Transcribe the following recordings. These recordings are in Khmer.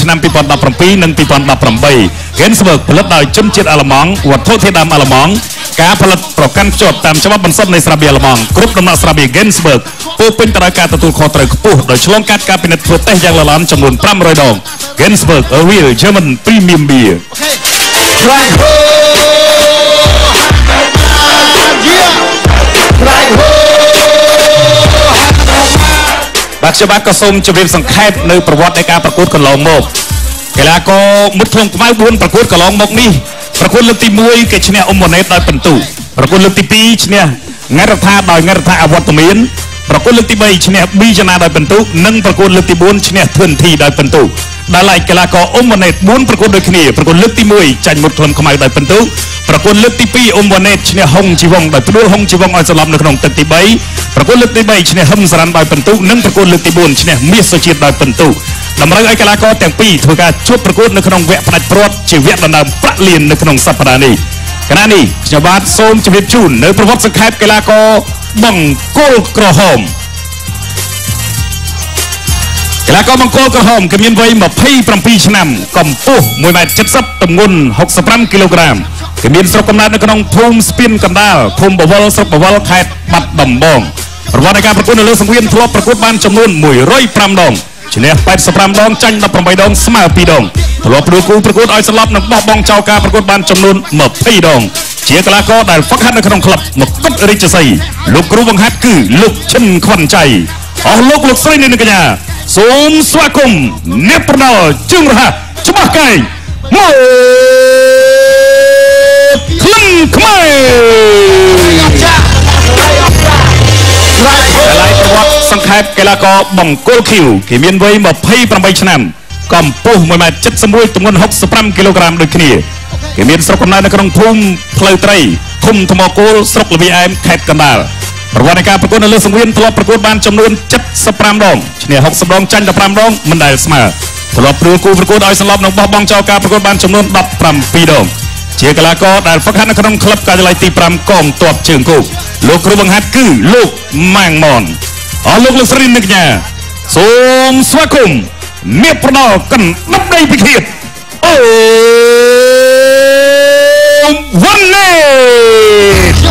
ឆ្នាំ2017និង2018 Gensburg ផលិតដោយជនជាតិអាល្លឺម៉ង់វត្ថុធាតុដើមអាល្លឺម៉ង់ការផលិតប្រកាន់ភ្ជាប់តាមច្បាប់បន្សុទ្ធនៃស្រាបៀរអាល្លឺម៉ង់គ្រប់ដំណាក់ស្រាបៀរ Gensburg ពោពេញទៅដោយការទទួលខុសត្រូវខ្ពស់ដោយឆ្លងកាត់ការពិនិត្យធ្វើតេស្តយ៉ាងល្អិតចំនួន500ដង Gensburg a real German premium beer Right ho Yeah Right ho បាទខ្ញុំបាទក៏សូមជម្រាបសង្ខេបនៅប្រវត្តិនៃការប្រកួតកន្លងមកកីឡាករមុតខ្លងខ្មៅ4ប្រកួតកន្លងមកនេះប្រកួតលើកទី1គេឈ្នះអ៊ុំម៉ូណេតដោយពិន្ទុប្រកួតលើកទី2ឈ្នះង៉ែរដ្ឋាដោយង៉ែរដ្ឋាអវត្តមាន ប្រកួតលើកទី3ឈ្នះប៊ីចណាដោយពិន្ទុនិងប្រកួតលើកទី4ឈ្នះធឿនធីដោយពិន្ទុដល់ឡែកកីឡាករអ៊ុំម៉ូណេត4ប្រកួតដូចគ្នាប្រកួតលើកទី1ចាញ់មុតខ្លងខ្មៅដោយពិន្ទុប្រកួតលើកទី2អ៊ុំម៉ូណេតឈ្នះហុងជីវងដោយផ្ដួលហុងជីវងឲ្យសន្លប់នៅក្នុងទឹកទី3ប្រកួតលើកទី3ឈ្នះហឹមសរ៉ាន់ដោយពិន្ទុនិងប្រកួតលើកទី4ឈ្នះមាសសុជាតិដោយពិន្ទុតម្រូវឲ្យកីឡាករទាំងពីរធ្វើការជួបប្រកួតនៅក្នុងវគ្គផ្ដាច់ព្រាត់ជាវគ្គដណ្ដើមប្រាក់លាននៅក្នុងសប្តាហ៍នេះ គណៈនេះខ្ញុំបាទសូមជម្រាបជូននៅប្រវត្តិសង្ខេបកីឡាករបង្គោលក្រហមកីឡាករបង្គោលក្រហមគឺមានវ័យ27ឆ្នាំកម្ពស់1.70ម៉ែត្រទម្ងន់65គីឡូក្រាមគឺមានស្រុកកំណើតនៅក្នុងភូមិស្ពានកណ្ដាលភូមិបវលស្រុកបវលខេត្តបាត់ដំបងប្រវត្តិនៃការប្រកួតនៅលើសង្វៀនធ្លាប់ប្រកួតបានចំនួន105ដងឈ្នះ85ដងចាញ់18ដងស្មើ2ដង ធ្លាប់ព្រួគូប្រកួតឲ្យសន្លប់និងបោះបង់ចោលការប្រកួតបានចំនួន20ដង ជាកីឡាករដែលហ្វឹកហាត់នៅក្នុងក្លឹបមកុដរាជសីលោកគ្រូបង្ហាត់គឺលោកឈិនខ្វាន់ចៃអស់លោកលោកស្រីនិងកញ្ញាសូមស្វាគមន៍អ្នកប្រណល់ជើងរហ័សច្បាស់កែងមកក្លិនខ្មែរកីឡាប្រវត្តិសង្ខេបកីឡាករបង្គោលឃីវគេមានវ័យ28ឆ្នាំ កម្ពស់1.71ម៉ែត្រទម្ងន់65គីឡូក្រាមដូចគ្នាគេមានស្រុកកំណើតនៅក្នុងភូមិផ្លូវត្រីឃុំថ្មគោលស្រុកលវីអែមខេត្តកណ្ដាលប្រវត្តិនៃការប្រកួតនៅលើសង្វៀនធ្លាប់ប្រកួតបានចំនួន75ដងឈ្នះ60ដងចាញ់15ដងមិនដែលស្មើធ្លាប់ព្រួលគូប្រកួតឲ្យសន្លប់និងបោះបង់ចោលការប្រកួតបានចំនួន17ដងជាកីឡាករដែលហ្វឹកហាត់នៅក្នុងក្លឹបការិយាល័យទី5កងទ័ពជើងគោកលោកគ្រូបង្ហាត់គឺលោកម៉ាងម៉នអរលោកលោកស្រីនិងកញ្ញាសូមស្វាគមន៍ អ្នកប្រដៅកណ្ដាប់ដីពិឃាតអូវ៉ាន់ណេ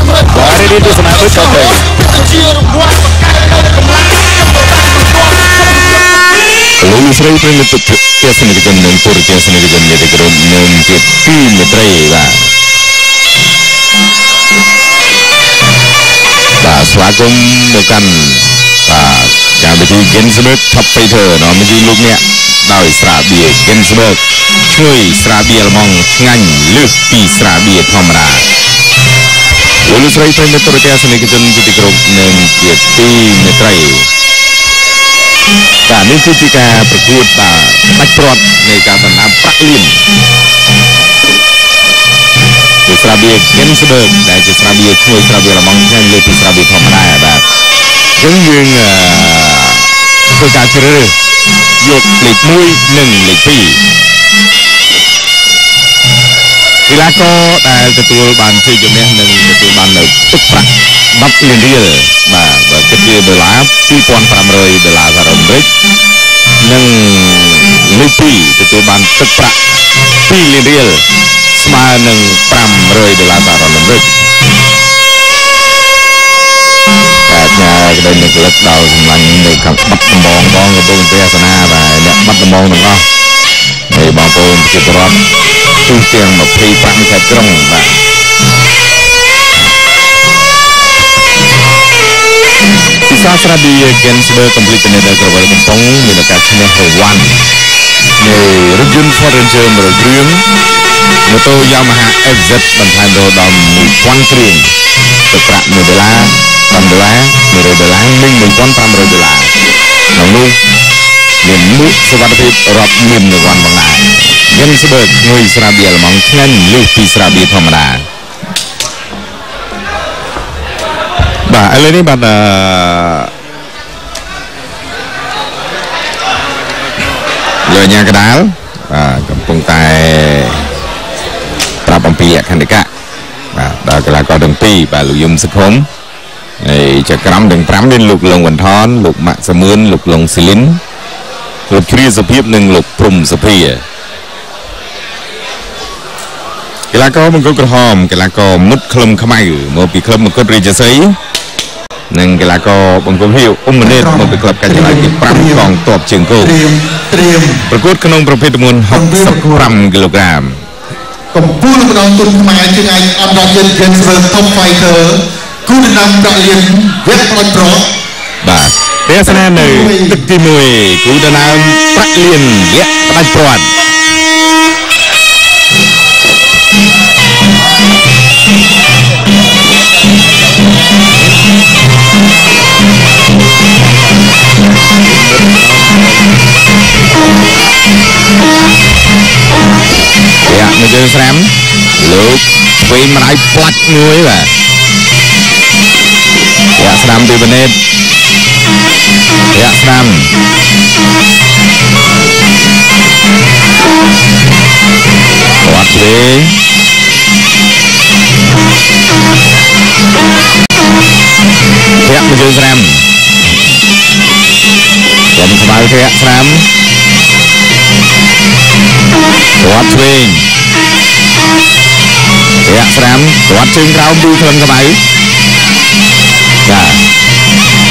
បាទរីទស្សនាដូចតទៅជារង្វាន់បង្កើតនៅកម្លាំងលោកស្រីប្រិយមិត្តទស្សនិកជននិងពុរទស្សនិកជនជាទីគោរពនិងជាទីមេត្រីបាទបាទស្វាគមន៍មកកាន់បាទ កម្មវិធី Ginsberg Top Fighter នាំមកជូនលោកអ្នកដោយស្រាបៀរ Ginsberg ឈ្ងុយស្រាបៀរល្មងឆ្ងាញ់លើសពីស្រាបៀរធម្មតាលោកស្រីប្រិយមិត្តពុរទស្សនិកជនជាទីគោរពនិងជាទីមេត្រីបាទនេះគឺជាការប្រកួតបាទដាច់ព្រាត់នៃការដណ្ដើមប្រាក់លានជាស្រាបៀរ Ginsberg ដែលជាស្រាបៀរឈ្មោះស្រាបៀរល្មងឆ្ងាញ់លើពីស្រាបៀរធម្មតាបាទអញ្ចឹងយើងអឺ ធ្វើការជ្រើសរើសយកលេខ1និងលេខ2កីឡាករដែលទទួលបានជ័យជំនះនិងទទួលបាននៅទឹកប្រាក់10លានរៀលបាទបើគិតជាដុល្លារ2500ដុល្លារសហរដ្ឋអាមេរិកនិងលេខ2ទទួលបានទឹកប្រាក់2លានរៀលស្មើនឹង500ដុល្លារសហរដ្ឋអាមេរិក តែផ្ញើក្តីនឹងកលិតដល់សម្លាញ់នៅខាងបាត់ដំបងបងកំពុងទេសនាបាទអ្នកបាត់ដំបងទាំងអស់នៃបងប្អូនប្រជាពលរដ្ឋទូទាំង25ខេត្តក្រុងបាទពិសាស្រាបៀ Gensburg Complete Canada ក្រវិលកំពង់មានឱកាសឈ្នះរង្វាន់នៃរថយន្ត Ford Ranger 100គ្រឿងម៉ូតូ Yamaha FZ បន្ថែមរហូតដល់1000គ្រឿង ទឹកប្រាក់1ដុល្លារ10ដុល្លារ100ដុល្លារនិង1500ដុល្លារក្នុងនោះមានមុខសុវត្ថិភាពរាប់មានរង្វាន់ផងដែរ Gensburg ឈ្ងុយស្រាបៀរល្មងឆ្ងាញ់លើសពីស្រាបៀរធម្មតាបាទឥឡូវនេះបាទអឺលោកញ៉ាកដាលបាទកំពុងតែប្រាប់អំពីអខណ្ឌិកៈ បាទដល់កីឡាករទាំងពីរបាទលោកយឹមសុខុមហើយចក្រមទាំង5មានលោកលងវណ្ណថនលោកម៉ាក់សមឿនលោកលងស៊ីលីនលោកគ្រាសុភាពនិងលោកព្រំសុភាកីឡាករបង្គោលក្រហមកីឡាករមុតក្លឹមខ្មៅមកពីក្លឹបមង្គតរាជសីនិងកីឡាករបង្គោលហៀវអ៊ុំមនេតមកពីក្លឹបកាច់ចល័យទី5កងទ័ពជើងគោកត្រៀមត្រៀមប្រកួតក្នុងប្រភេទទម្ងន់65គីឡូក្រាម កម្ពុជាម្ដងទុនខ្មែរជាងឯកអន្តរជាតិ Cancer Top Fighter គូដំណាំប្រាក់លៀនវគ្គប្រត្រកបាទទេសនានៅទឹកទី1គូដណ្ដើមប្រាក់លៀនវគ្គផ្ដាច់ព្រាត់ យ៉ាក់មកយើងស្រាំលោកឆ្វេងម្ដាយផ្លាច់មួយបាទយ៉ាក់ស្រាំពីបនេតយ៉ាក់ស្រាំគាត់ឆ្វេងយ៉ាក់មកយើងស្រាំខ្ញុំស្មៅធាក់ស្រាំ គាត់ឆ្វេងធាក់ស្រាំគាត់ជើងក្រោមពីក្លឹមក្បៅចា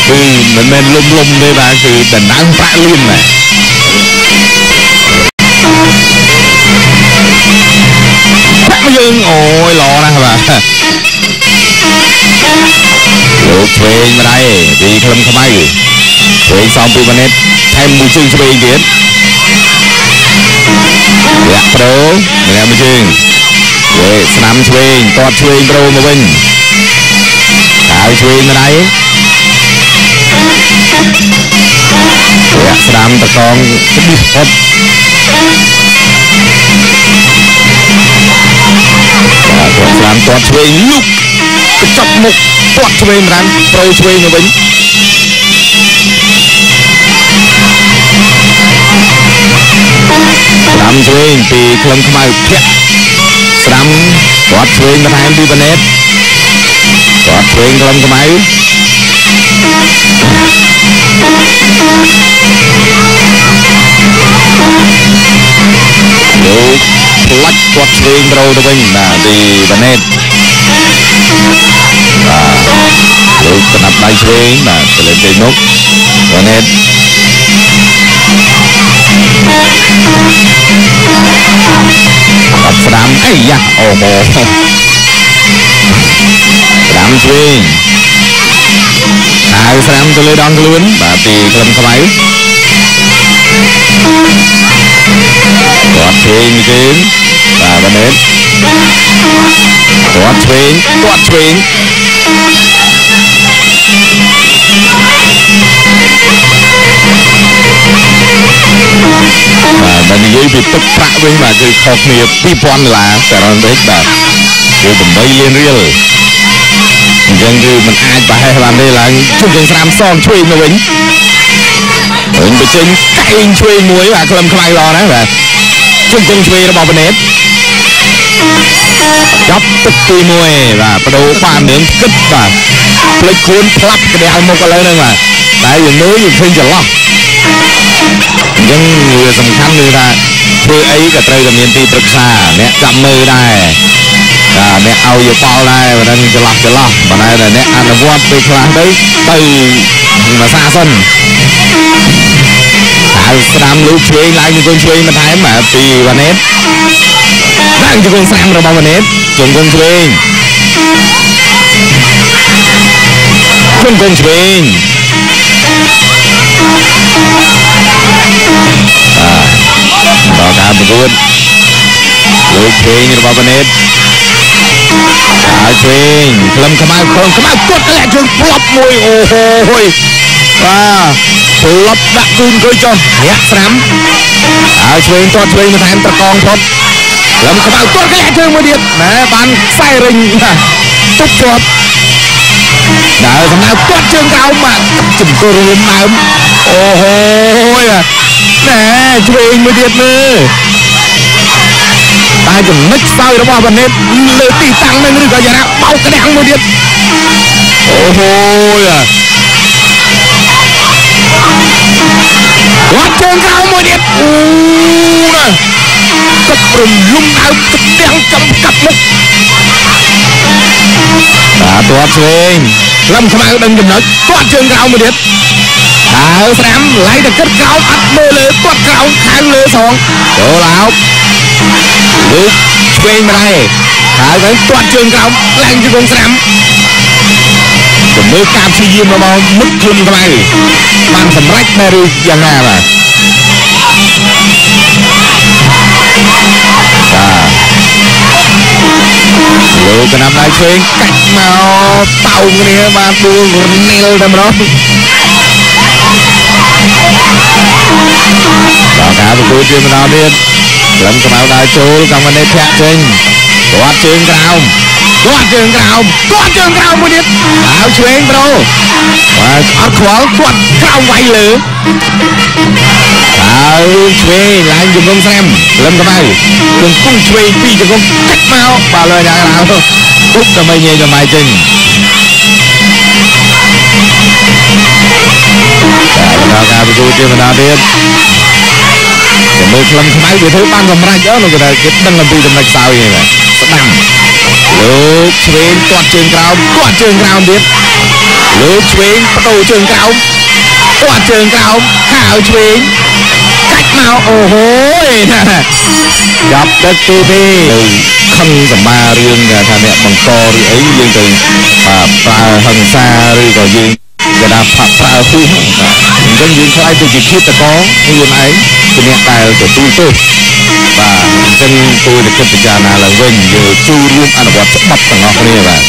គឺមិនមែនលុំលុំទេបាទគឺដណ្ដើមប្រាក់លៀនបាទប្រាក់មកយើងអូយល្អណាស់បាទលោកឆ្វេងម្ដាយពីក្លឹមខ្មៅឆ្វេងសំពីម៉ាណេតថែមមួយជើងឆ្វេងទៀត លាក់ប្រូម្នាក់មួយជើងវេស្នាមឆ្វេងតតឆ្វេងប្រូមកវិញហើយឆ្វេងម្ដាយលាក់ស្ដាំតកងស្ប៊ីផុតបាទគាត់ស្ដាំតតឆ្វេងលុកកញ្ចប់មុខតតឆ្វេងម្រានប្រូឆ្វេងមកវិញស្ដាំឆ្វេងពីក្លឹមខ្មៅធាក់ស្ដាំគាត់ឆ្វេងបន្ថែមពីបណេតគាត់ឆ្វេងក្លឹមខ្មៅលោកផ្លាច់គាត់ឆ្វេងប្រូទៅវិញបាទពីបណេតបាទលោក កណាប់ដៃឆ្វេងបាទទៅលេងទៅមុខបណេតអត់ស្ដាំអីយ៉ាអូហូស្ដាំឆ្វេងហើយស្ដាំទៅលើដងខ្លួនបាទពីក្លឹមខ្មៅគាត់ឆ្វេងជើងបាទបណេតគាត់ឆ្វេងគាត់ឆ្វេង បាទបើនិយាយពីទឹកប្រាក់វិញបាទគឺខុសគ្នា2000ដុល្លារសារ៉ុនដេកបាទគឺ8លានរៀលអញ្ចឹងគឺมันអាចប្រហែលបានទេឡើងជុំជើងស្រាមសងឆ្វេងមកវិញវិញបញ្ចេញកែងឆ្វេងមួយបាទក្លឹមខ្មៅល្អណាស់បាទជុំជើងឆ្វេងរបស់បណេតចាប់ទឹកទី1បាទបដូរបានរឿងគិតបាទ ផ្លេចខ្លួនផ្លាប់ក្តារមុខឥឡូវហ្នឹងបាទតែយើងមើលយើងឃើញច្រឡោះអញ្ចឹងវាសំខាន់គឺថាធ្វើអីក៏ត្រូវតែមានទីប្រឹក្សាអ្នកចាំមើលដែរបាទអ្នកឲ្យយោបល់ដែរបើនឹងច្រឡោះច្រឡោះបើណែតែអ្នកអនុវត្តពេលខ្លះទៅទៅមួយសាសិនហើយស្ដាំលូកឆ្វេងឡើងជង្គង់ឆ្វេងបន្ថែមបាទពីវ៉ាណេតឡើងជង្គង់ស្រាំរបស់វ៉ាណេតជង្គង់ឆ្វេង ជង្គង់ឆ្វេងបាទដល់ការប្រកួតលោកឆ្វេងរបស់វ៉ាណេតហើយឆ្វេងក្លឹមខ្មៅក្លឹមខ្មៅគាត់លាក់ជើងផ្លប់មួយអូហូហុយបាទផ្លប់ដាក់គូនគួយចុះរាក់ស្រាំហើយឆ្វេងទាត់ឆ្វេងបន្ថែមត្រកងផុតក្លឹមខ្មៅគាត់លាក់ជើងមួយទៀតណែបានខ្សែរិញបាទទប់ជាប់ ដើរសម្ដៅទាត់ជើងក្រោមបាទចំគោះរួមដើមអូហូយណែឆ្វេងមួយទៀតមើលតែចំណុចខ្សោយរបស់វ៉ាណេតលើទីតាំងនឹងឬក៏យ៉ាងណាបោកក្តាំងមួយទៀតអូហូយគាត់ជើងក្រោមមួយទៀតអូណាគប់រំលំអើគប់ទាំងចំកាប់មុខ បាទទាត់ឆ្វេងលំខ្មៅដឹងចំណុចទាត់ជើងក្រោមមួយទៀតហើស្រាំឡៃតែគិតក្រោមអត់មើលលើទាត់ក្រោមខាងលើសងចូលអោបលោកឆ្វេងម្ដាយហើយទៅទាត់ជើងក្រោមឡើងជង្គង់ស្រាំទៅមើលការព្យាយាមរបស់មុខខ្លួនខ្មៅបានសម្រេចនៅឬយ៉ាងណាបាទ លោកកណាំដៃឆ្វេងកាច់មកតោងគ្នាបានដួលរនីលតែម្ដងដល់ការប្រកួតជាម្ដងទៀតក្លឹមកម្ៅដៃចូលកម្មវិធីធាក់ចេញ គាត់ជើងក្រោមគាត់ជើងក្រោមគាត់ជើងក្រោមមួយទៀតហើយឆ្វេងប្រូបាទអត់ខ្វល់គាត់ក្រោមវាយលើហើយឆ្វេងឡើងជង្គង់ស្រាំក្លឹមកម្ៅជង្គង់ឆ្វេងពីរជង្គង់កាច់មកបាទលើយ៉ាងណាពុកដើម្បីញ៉ៃចំបាយចេញបាទដល់ការប្រកួតជាម្ដងទៀត មើលក្លឹមខ្មៅវាធ្វើបានសម្រេចអើលោកគេគេដឹងអំពីចំណុចខ្សោយនេះស្ដាំលោកឆ្វេងទាត់ជើងក្រោមទាត់ជើងក្រោមទៀតលោកឆ្វេងបដូរជើងក្រោមទាត់ជើងក្រោមហើយឆ្វេងកាច់មកអូហូយចាប់ទឹកទីពីរខឹងសម្បារឿងថាអ្នកបង្កឬអីយើងទៅប្រើហិង្សាឬក៏យើង គេថាផាក់ប្រើហ៊ូបាទអញ្ចឹងយើងខ្លាយទៅជាឃាតករខ្លួនឯងជាអ្នកដែលទទួលទោសបាទអញ្ចឹងគួរតែគិតពិចារណាឡើងវិញយើងចូលរួមអនុវត្តច្បាប់ទាំងអស់គ្នាបាទ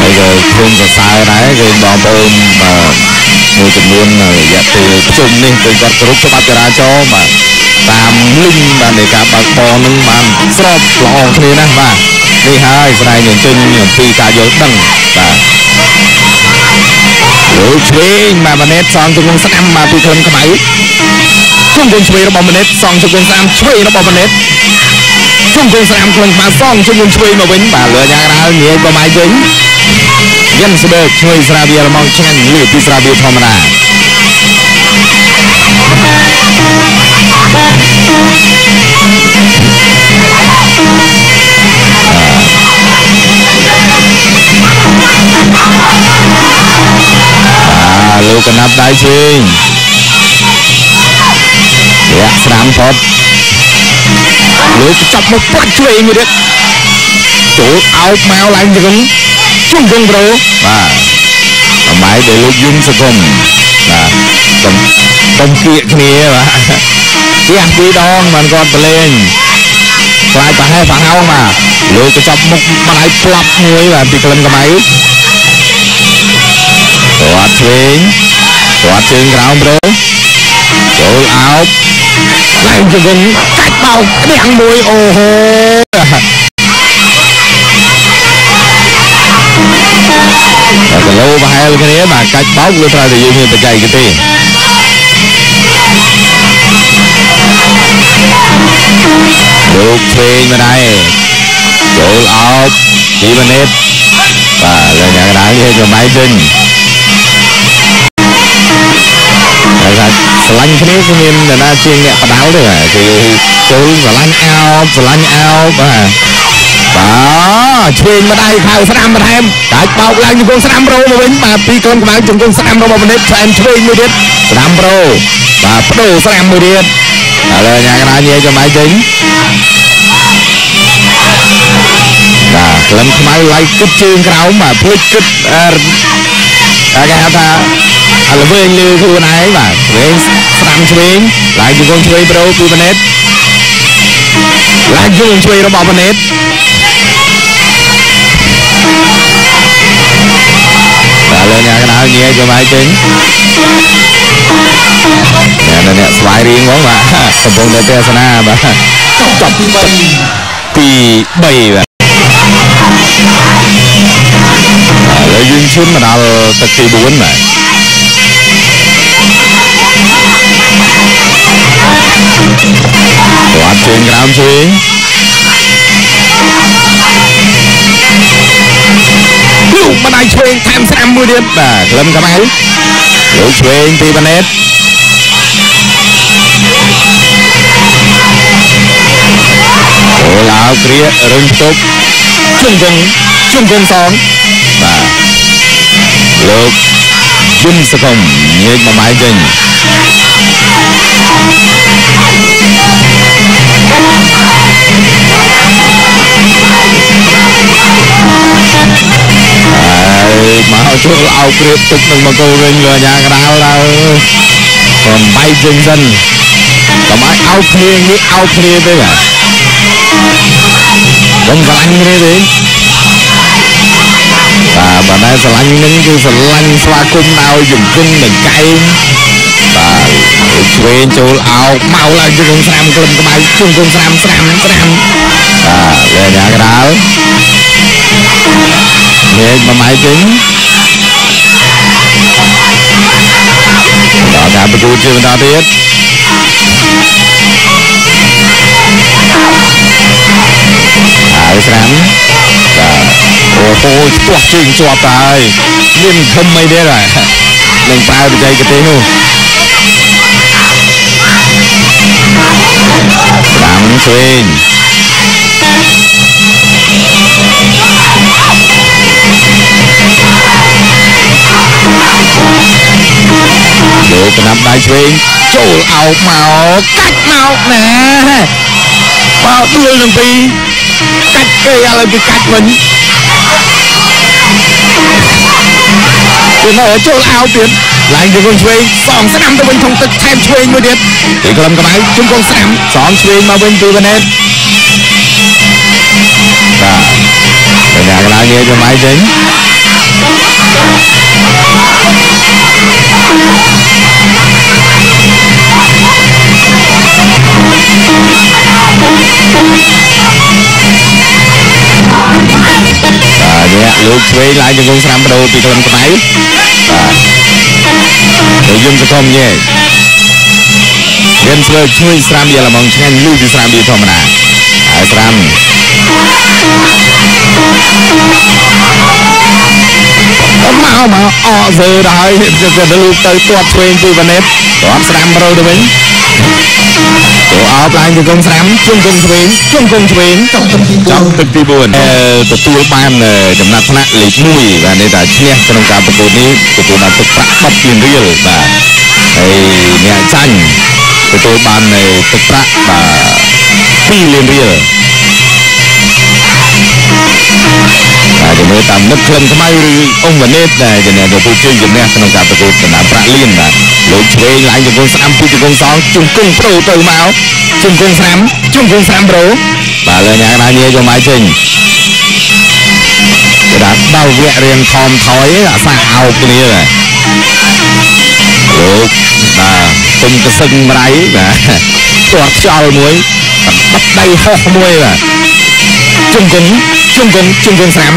ហើយក៏ខ្ញុំសរសើរដែរគឺបងប្អូនបាទមួយចំនួនរយៈពេលប្រជុំនេះគឺគាត់គោរពច្បាប់ចរាចរណ៍បាទតាមលិញបាទនៃការបើកបរនឹងបានស្របល្អគ្នាណាស់បាទ នេះហើយស្ដែងបញ្ចេញអំពីការយល់ដឹងបាទលោកឆ្វេងបាទម៉ាណេតសងជង្គង់ស្ដាំបាទពីក្លឹមខ្មៅជង្គង់ឆ្វេងរបស់ម៉ាណេតសងជង្គង់ស្ដាំឆ្វេងរបស់ម៉ាណេតជង្គង់ស្ដាំក្លឹមខ្មៅសងជង្គង់ឆ្វេងមកវិញបាទលើយ៉ាងណាងាយប្រម៉ាយវិញយិនស្បឺឆ្វេងស្រាបៀរមកឆ្ងាញ់លើពីស្រាបៀរធម្មតា លោកកណាប់ដៃជើងលាក់ស្រាំផុតលោកចាប់មកផ្លាច់ឆ្វេងមួយទៀតចូលអោបមកឡើងជង្គង់ជង្គង់ប្រូបាទតម្លៃដែលលោកយឹមសង្គមបាទកំកំគៀកគ្នាបាទផ្ទះពីរដងបានគាត់ប្រឡែងខ្លាចប្រហែលប្រហោងបាទលោកក៏ចាប់មុខម្ដាយផ្លាប់មួយបាទពីក្លិនកំៃ គាត់ឆ្វេងគាត់ជើងក្រោមប្រូចូលអោបឡើងជង្គង់កាច់បោកក្តាំងមួយអូហូតែគីឡូប្រហែលគ្នាបាទកាច់បោកវាត្រូវតែយើងមានបច្ចេកទេសលោកឆ្វេងម្ដាយចូលអោប2ម៉ានីតបាទលើយ៉ាងណានេះចំបាយវិញ ហើយថាស្រឡាញ់គ្នាគឺមាននរណាជាងអ្នកបដៅទេបាទគឺចូលស្រឡាញ់អោបស្រឡាញ់អោបបាទបាទឆ្វេងម្ដាយខៅស្ដាំបន្ថែមដាច់បោកឡើងជង្គង់ស្ដាំប្រូមកវិញបាទពីកូនក្បាលជង្គង់ស្ដាំរបស់មនិតឆ្អែនឆ្វេងមួយទៀតស្ដាំប្រូបាទបដូរស្ដាំមួយទៀតឥឡូវញ៉ាំកណ្ដាលញ៉ៃចំបាយចេញបាទក្លឹមខ្មៅឡៃគិតជើងក្រោមបាទភ្លេចគិតអឺគេហៅថា អលវិញលើខ្លួនឯងបាទឆ្វេងស្ដាំឆ្វេងឡើងជង្គង់ឆ្វេងប្រូ2ម៉ាណេតឡើងជង្គង់ឆ្វេងរបស់ម៉ាណេតបាទលើញ៉ាកណ្ដាលញ៉ែចំបាយចេញអ្នកអ្នកស្វាយរៀងហ្មងបាទកំពុងតែទេសនាបាទចប់ទី3ទី3បាទឥឡូវយើងឈានមកដល់ទឹកទី4បាទ គាត់ជើងក្រោមជើងលោកម្ដាយឆ្វេងថែមស្រាំមួយទៀតបាទក្លឹមកម្ៅលោកឆ្វេងពីបាណេ មសកុំញែកមួយម៉ាយចេញហើយមកចូលអោបព្រៀបទុកនឹងមកគោវិញលើអាញាកដាលឡើយបំបីចេញសិនកុំឲ្យអោបគ្នានេះអោបគ្នាទេបាទកុំស្រឡាញ់គ្នាទេបាទបើតែស្រឡាញ់នឹងគឺស្រឡាញ់ស្វាគមន៍ឲ្យជង្គង់នឹងកែងបាទ ឆ្វេងចូលអោបមកឡើងជង្គង់ស្រាំក្លឹមក្បៅជង្គង់ស្រាំស្រាំស្រាំបាទលើអាញាកដាលលេងមួយម៉ៃវិញដល់ការប្រគួតជាបន្តទៀតហើយស្រាំបាទអូហូស្ទាស់ជើងជាប់ទៅហើយមានខឹមអីទៀតហើយនឹងប្រើបច្ចេកទេសនោះ ស្រាំឆ្វេងលោកកណាប់ដៃឆ្វេងចូលអោបមកកាច់មកណែមកដួលនឹងពីរកាច់គេឥឡូវគេកាច់វិញ ពីមកចូលអោបទៀតឡើងជង្គង់ឆ្វេងសងស្ដាំទៅវិញក្នុងទឹកថែមឆ្វេងមួយទៀតពីក្លឹមកម្ៅជង្គង់ស្ដាំសងឆ្វេងមកវិញពីវ៉ាណេតបាទកញ្ញាកន្លងងារចម្លៃចេញបា ទនេះលោកឆ្វេងឡើងជង្គង់ស្រាំបដូរពីក្លឹមក្បៅបាទទៅយំសកុំញ៉េយិនស្លើជួយស្រាំយាលម៉ងឆ្ងាញ់លូពីស្រាំវាធម្មតាហើយស្រាំមកមកអកសើដល់ទៅលូកទៅទាត់ឆ្វេងពីវ៉ាណេតទាត់ស្រាំរោទៅវិញ ចូលអោបឡើងជង្គង់ស្រាំជង្គង់ឆ្វេងជង្គង់ឆ្វេងចង់ទឹកទីចង់ទឹកទី4ទទួលបានចំណាត់ថ្នាក់លេខ1បាទនេះថាឈ្នះក្នុងការប្រកួតនេះទទួលបានទឹកប្រាក់10លានរៀលបាទហើយអ្នកចាញ់ទទួលបានទឹកប្រាក់បាទ2លានរៀល បាទជំរឿតាមនឹកក្លឹមខ្មៅឬអង្គវណេតដែលជាអ្នកទទួលជ័យជំនះក្នុងការប្រកួតដំណាំប្រាក់លៀនបាទលោកឆ្វេងឡើងជង្គង់ស្ដាំពីជង្គង់សងជង្គង់ប្រូទៅមកជង្គង់ស្ដាំជង្គង់ស្ដាំប្រូបាទលើញ៉ាំណាញ៉េយកមកចេញគេដាក់ដល់វគ្គរៀនថមថយអាសាអោបគ្នាបាទលោកបាទទុំកសឹងម្រៃបាទទាត់ខ្យល់មួយបិទដៃហោះមួយបាទ ជង្គង់ជង្គង់ជង្គង់ស្រាំ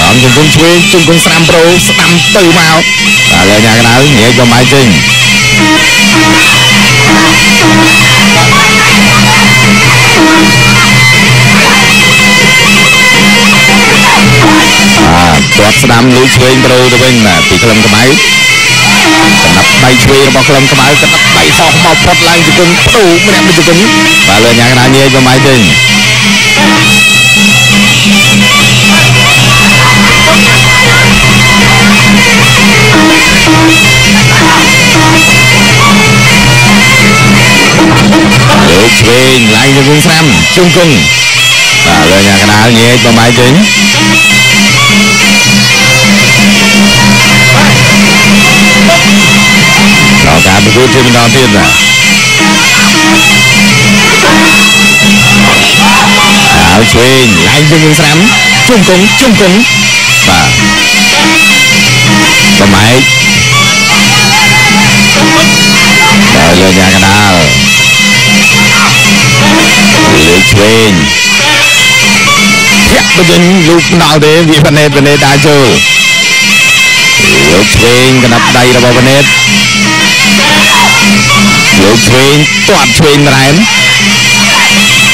អមជង្គង់ឆ្វេងជង្គង់ស្រាំប្រូស្ដាំទៅមកបាទលើញ៉ាំកណ្ដៅងាយយកមកចេញបាទទាត់ស្ដាំលួចឆ្វេងប្រូទៅវិញបាទពីក្លឹមក្បៅកណ្ដាប់ដៃឆ្វេងរបស់ក្លឹមក្បៅកណ្ដាប់ដៃហោះមកផុតឡើងជង្គង់ប្រូម្នាក់មួយជង្គង់បាទលើញ៉ាំកណ្ដៅងាយយកមកចេញលោកឆ្វេងឡើងជង្គង់ស្រាំជង្គង់បាទ លើញ៉ាកណ្ដាលញែកបំបាយចេញដល់ការប្រកួតជាប ន្តទៀតបាទហើយឆ្វេងឡើងជង្គង់ស្រាំជង្គង់ជង្គង់បាទបំបាយដល់លើញ៉ាកណ្ដាលលើឆ្វេងធាក់ទៅវិញលូកដល់ទេវាវណេតវណេតដើរចូលលោកឆ្វេងកណ្ដាប់ដៃរបស់វណេតលោកឆ្វេងទាត់ឆ្វេងរ៉ែ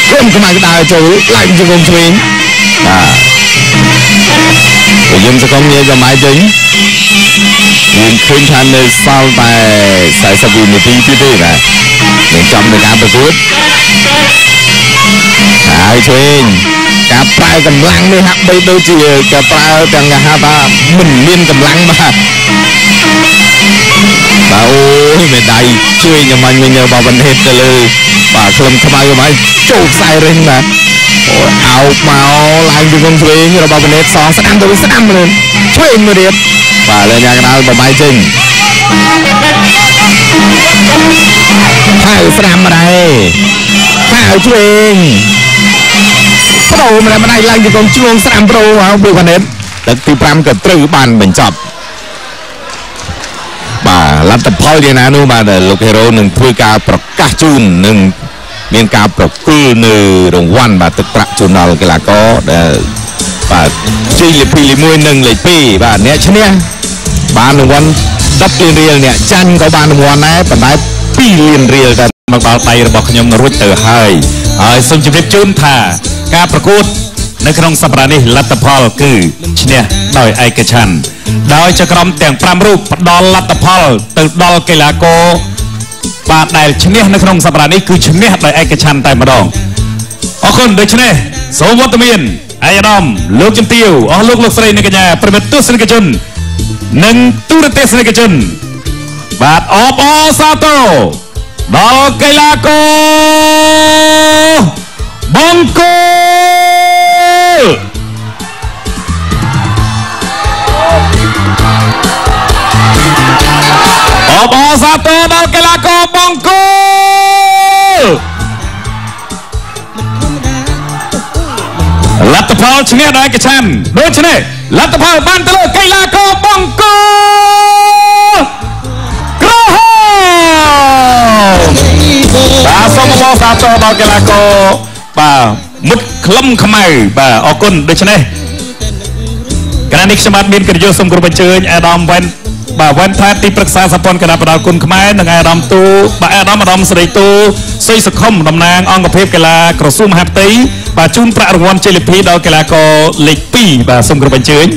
នគុំខ្មៅដើរចូលឡើងជង្គង់ឆ្វេងបាទអូបើយើងសង្គមញាយកម៉ៃចេញយើងឃើញថានៅសល់តែ40វិនាទីទៀតទេបាទនឹងចំទៅការប្រកួតហើយឆ្វេងការប្រើកម្លាំងនេះហាក់បីដូចជាការប្រើទាំងគេហៅថាមិនមានកម្លាំងបាទ បាទអូយមេដៃជួយញ៉ាំញញើរបស់វណ្ណហេតទៅលើបាទក្លឹមខ្មៅមកចូលខ្សែរិញបាទអូយអោបមកឡើងពីវងឆ្វេងរបស់វណ្ណហេតសងស្ដាំទៅស្ដាំលឿនឆ្វេងមួយទៀតបាទលើយ៉ាងណាបបាយចេញហៅស្ដាំមកដែរហៅឆ្វេងប្រូម្នាក់ម្នាក់ឡើងពីកងជួងស្ដាំប្រូមកពីវណ្ណហេតទឹកទី5ក៏ត្រូវបានបញ្ចប់បាទ លទ្ធផលយ៉ាងណានោះបាទលោកហេរ៉ូនឹងធ្វើការប្រកាសជូននឹងមានការប្រគល់នៅរង្វាន់បាទទឹកប្រាក់ជូនដល់កីឡាករដែលបាទជ័យលេខ2លេខ1និងលេខ2បាទអ្នកឈ្នះបានរង្វាន់10លានរៀលអ្នកចាញ់ក៏បានរង្វាន់ដែរប៉ុន្តែ2លានរៀលតែមកដល់ដៃរបស់ខ្ញុំរួចទៅហើយហើយសូមជម្រាបជូនថាការប្រកួត នៅក្នុងសប្តាហ៍នេះលទ្ធផលគឺឈ្នះដោយឯកច្ឆន្ទដោយចក្រមទាំង5រូបផ្ដល់លទ្ធផលទៅដល់កីឡាករបាទដែលឈ្នះនៅក្នុងសប្តាហ៍នេះគឺឈ្នះដោយឯកច្ឆន្ទតែម្ដងអរគុណដូច្នេះសូមវត្តមានអាយដាមលោកជំទាវអស់លោកលោកស្រីនិងកញ្ញាប្រិមិត្តទស្សនិកជន និងទូរទស្សនិកជន បាទអបអរសាទរដល់កីឡាករបង្គោល អបអរសាទរដល់កីឡាករបង្គោលលទ្ធផលឈ្នះដោយឯកច្ឆន្ទដូច្នេះលទ្ធផលបានទៅលើកីឡាករបង្គោលក្រហមបាទសូមអបអរសាទរដល់កីឡាករបាទ មុតក្លឹមខ្មៅបាទអរគុណដូច្នេះគណៈនេះខ្ញុំបាទមានកិត្តិយសសូមគោរពអញ្ជើញអាដាមវ៉ែនបាទវ៉ែនផាតទីប្រឹក្សាសហព័ន្ធគណៈបដាល់គុណខ្មែរនិងអាដាមទូបាទអាដាមអាដាមស្រីទូសុយសុខុមតំណាងអង្គភាពកីឡាក្រសួងមហាផ្ទៃបាទជូនប្រាក់រង្វាន់ជ័យលាភីដល់កីឡាករលេខ2បាទសូមគោរពអញ្ជើញ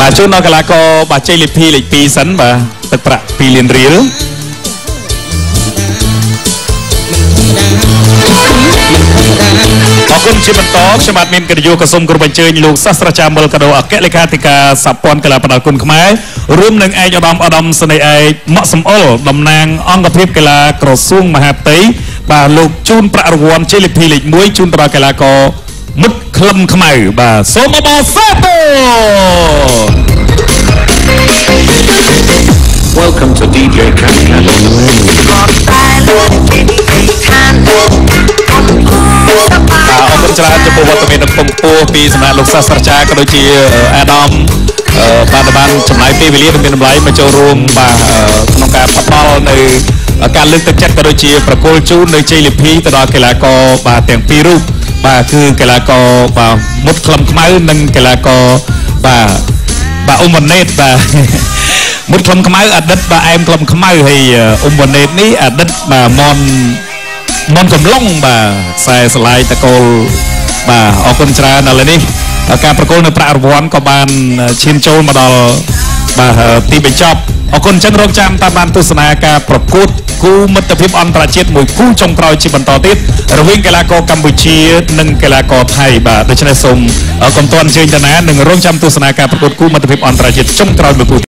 បាទជូនដល់កីឡាករបាទជ័យលេខ2លេខ2សិនបាទទឹកប្រាក់2លានរៀលអរគុណជាបន្តខ្ញុំបាទមានកិត្តិយសក៏សូមគោរពអញ្ជើញលោកសាស្ត្រាចារ្យមុលកដោអគ្គលេខាធិការសហព័ន្ធកីឡាផ្ដាល់គុណខ្មែររួមនឹងឯកឧត្តមឧត្តមសេនីយ៍ឯកម៉ាក់សំអុលតំណាងអង្គភាពកីឡាក្រសួងមហាផ្ទៃបាទលោកជូនប្រាក់រង្វាន់ជ័យលេខ2លេខ1ជូនទៅដល់កីឡាករមុត ក្លឹមខ្មៅបាទសូមអបអរសាទរ Welcome to DJ Cat Cat. បាទអរគុណច្រើនចំពោះវត្តមានដ៏ពងខ្ពស់ពីសំណាក់លោកសាស្ត្រាចារ្យក៏ដូចជាអាដាមអឺបានបានចំណាយពេលវេលាដ៏មានតម្លៃមកចូលរួមបាទអឺក្នុងការផ្ដល់នៅការលើកទឹកចិត្តក៏ដូចជាប្រគល់ជូននៅជ័យលាភីទៅដល់កីឡាករបាទទាំងពីររូប បាទគឺកីឡាករបាទមុតក្លឹមខ្មៅនិងកីឡាករបាទបាទអ៊ុំវ៉ាណេតបាទមុតក្លឹមខ្មៅអតីតបាទអែមក្លឹមខ្មៅហើយអ៊ុំវ៉ាណេតនេះអតីតបាទមនមនកំឡុងបាទខ្សែស្លាយតកូលបាទអរគុណច្រើនឥឡូវនេះការប្រកួតនៅប្រាក់រង្វាន់ក៏បានឈានចូលមកដល់បាទទីបញ្ចប់ អរគុណអញ្ចឹងរងចាំតាមបានទស្សនាការប្រកួតគូមិត្តភាពអន្តរជាតិមួយគូចុងក្រោយជាបន្តទៀតរវាងកីឡាករកម្ពុជានិងកីឡាករថៃបាទដូច្នេះសូមកុំទាន់ជើញតាណានិងរងចាំទស្សនាការប្រកួតគូមិត្តភាពអន្តរជាតិចុងក្រោយមួយគូ